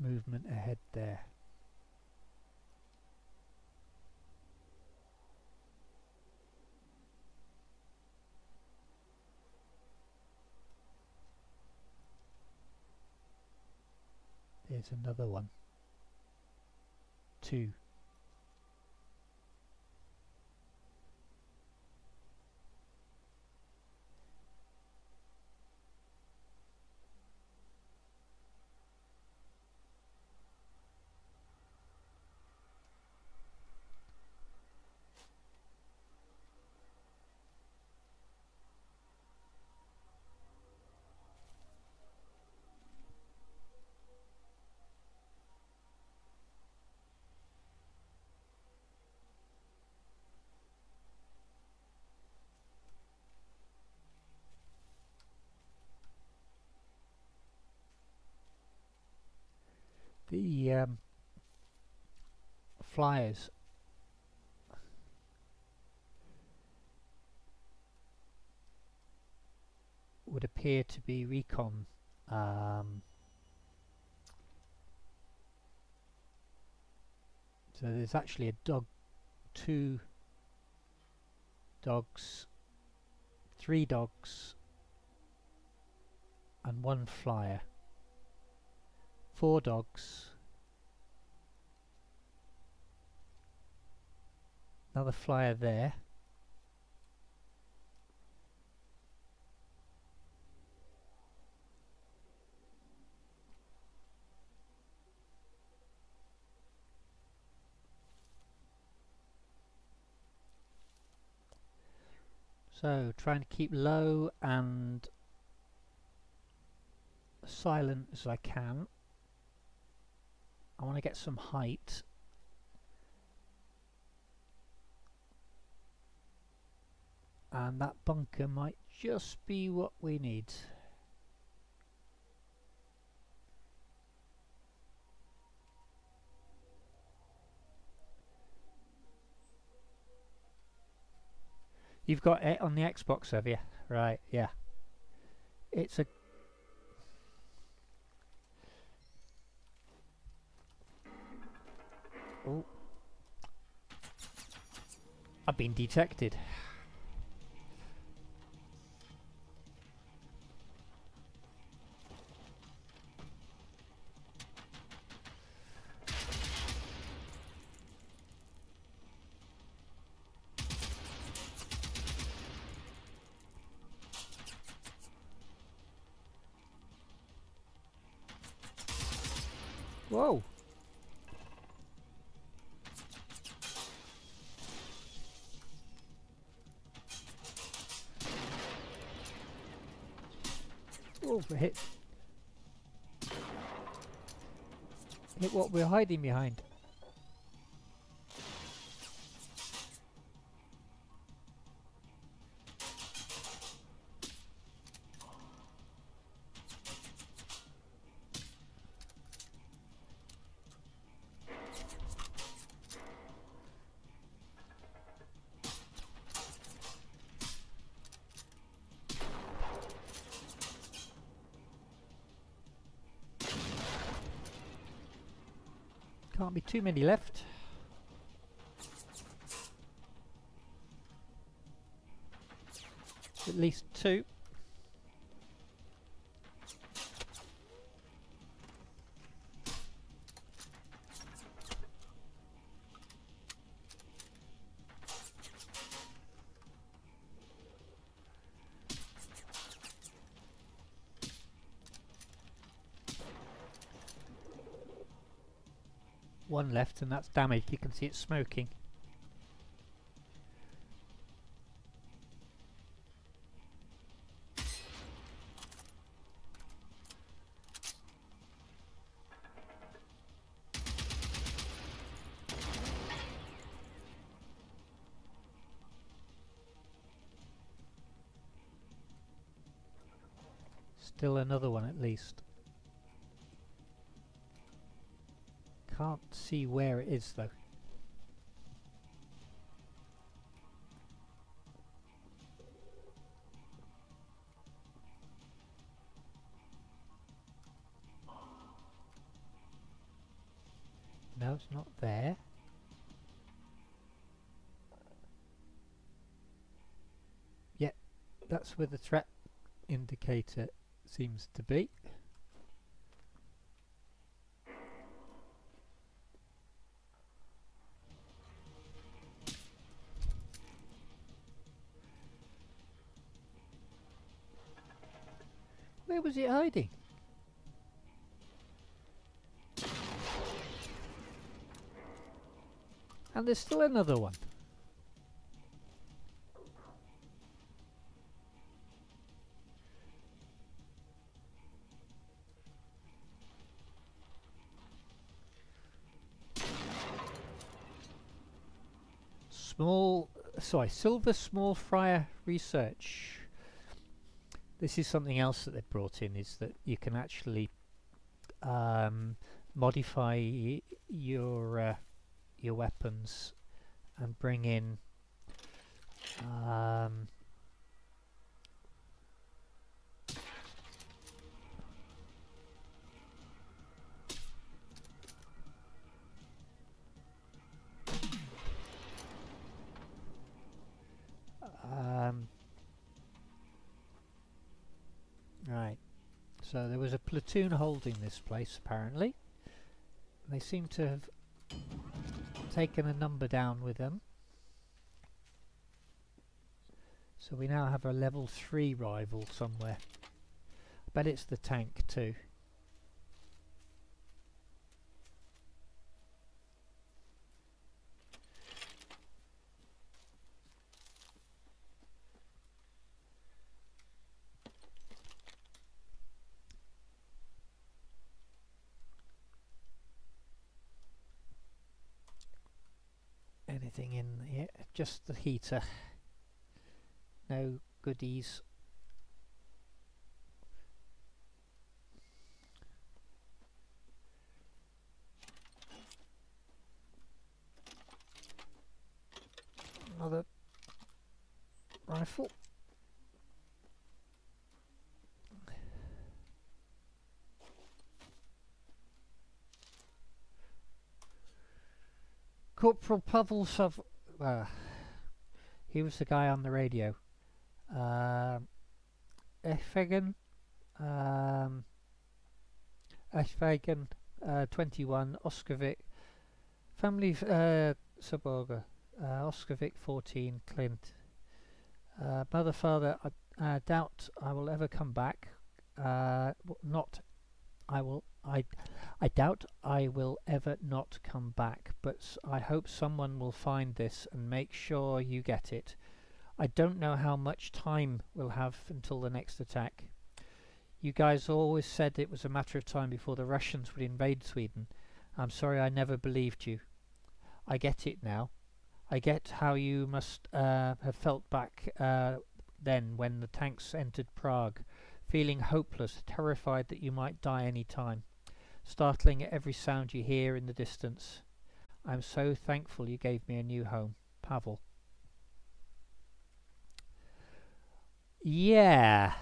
movement ahead there. There's another one. Two. the um, flyers would appear to be recon um, so there's actually a dog two dogs three dogs and one flyer four dogs. Another flyer there. So trying to keep low and silent as I can. I want to get some height. And that bunker might just be what we need. You've got it on the Xbox, have you? Right, yeah. It's a Oh. I've been detected. Whoa! Oh, hit. Hit what we're hiding behind. Can't be too many left. At least two. One left and that's damaged. You can see it's smoking. Still another one at least. Can't see where it is though. No, it's not there. Yep, that's where the threat indicator seems to be. Where was it hiding? And there's still another one. Small, sorry, Silver Small Friar Research. This is something else that they've brought in, is that you can actually um, modify your uh, your weapons and bring in um, so there was a platoon holding this place apparently they seem to have taken a number down with them. So we now have a level 3 rival somewhere. I bet it's the tank too. Anything in here, just the heater. No goodies. Another rifle. Corporal Pavel Sav... Uh, he was the guy on the radio. Um, Efegan, Um, Efegen, uh, 21, Oscovic... Family uh, Suborga, uh, Oscovic 14, Clint. Uh, mother, father, I, I doubt I will ever come back. Uh, not, I will, I I doubt I will ever not come back, but I hope someone will find this and make sure you get it. I don't know how much time we'll have until the next attack. You guys always said it was a matter of time before the Russians would invade Sweden. I'm sorry I never believed you. I get it now. I get how you must uh, have felt back uh, then when the tanks entered Prague, feeling hopeless, terrified that you might die any time startling at every sound you hear in the distance. I am so thankful you gave me a new home. Pavel. Yeah.